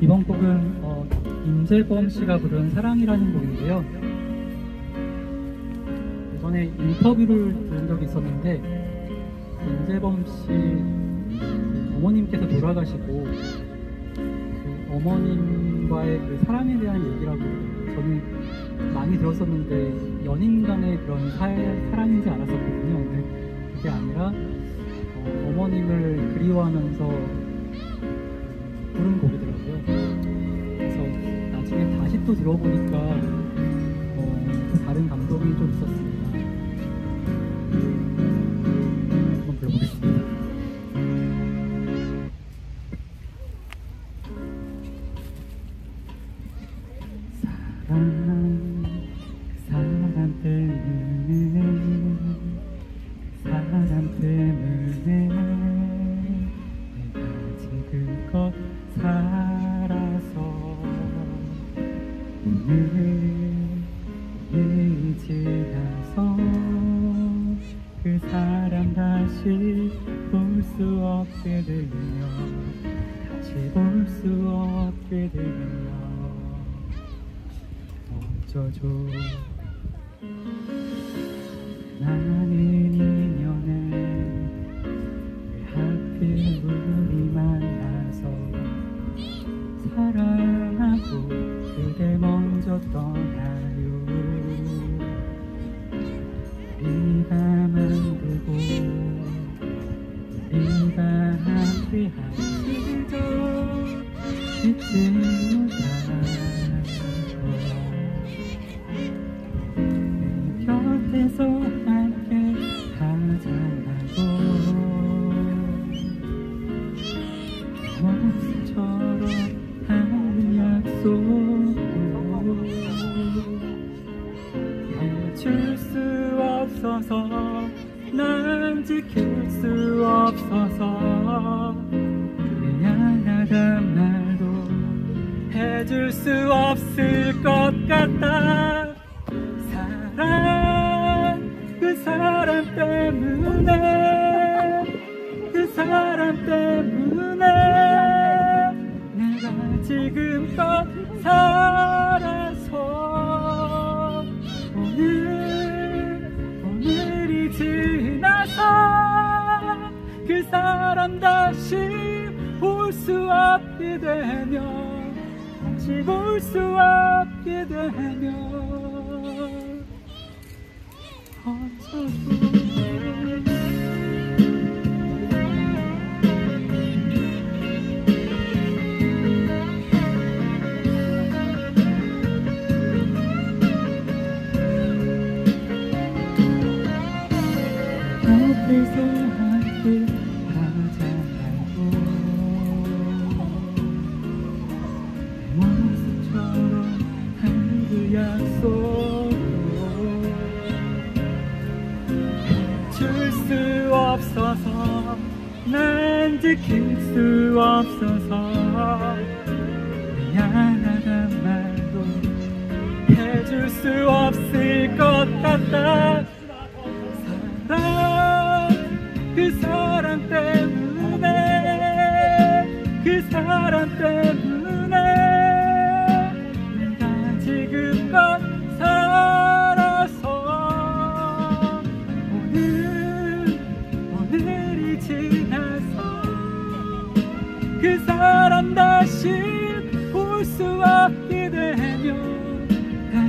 이번 곡은 어, 임재범 씨가 부른 사랑이라는 곡인데요. 예전에 인터뷰를 들은 적이 있었는데 임재범 씨 어머님께서 돌아가시고 그 어머님과의 그 사랑에 대한 얘기라고 저는 많이 들었었는데 연인 간의 그런 사, 사랑인지 알았었거든요. 근데 그게 아니라 어, 어머님을 그리워하면서 부른 곡이더라고요. 그래서 나중에 다시 또 들어보니까 어, 또 다른 감동이 좀 있었습니다. 한번 불러보겠습니다. 사랑, 사람 때문에, 사람 때문에 내가 지금껏 오늘 오늘이 지나서 그 사람 다시 볼 수 없게 되며 다시 볼 수 없게 되며 어쩌죠 떠나요 우리가 만들고 우리가 함께한 시절 잊지 못하고 내 곁에서 함께 하자고 모습처럼 하는 약속 지킬 수 없어서 미안하단 말도 해줄 수 없을 것 같다 사랑 그 사람 때문에 그 사람 때문에 내가 지금껏 살 사람 다시 볼 수 없게 되면 다시 볼 수 없게 되면. 어쩌고 옆에서 줄수 없어서 난 지킬 수 없어서. 미안하단 말도 해줄 수 없을 것 같다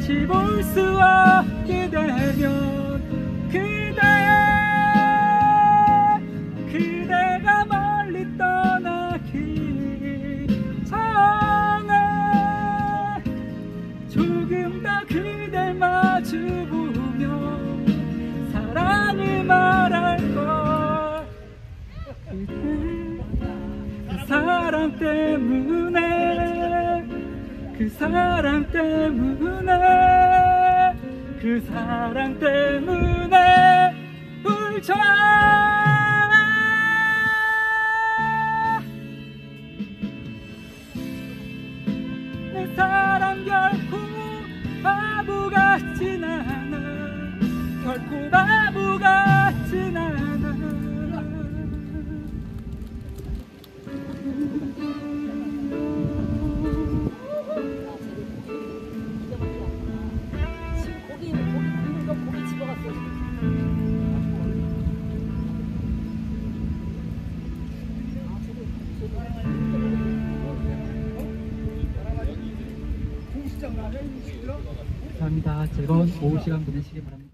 다시 볼 수 없게 되면 그대 그대가 멀리 떠나기 전에 조금 더 그댈 마주보며 사랑을 말할 걸. 그대 그 사람 때문에 그 사람 때문에 그 사랑 때문에 울죠 내 사랑 결코 바보 같진 않아. 결코 바보 감사합니다. 즐거운 오후 시간 보내시기 바랍니다.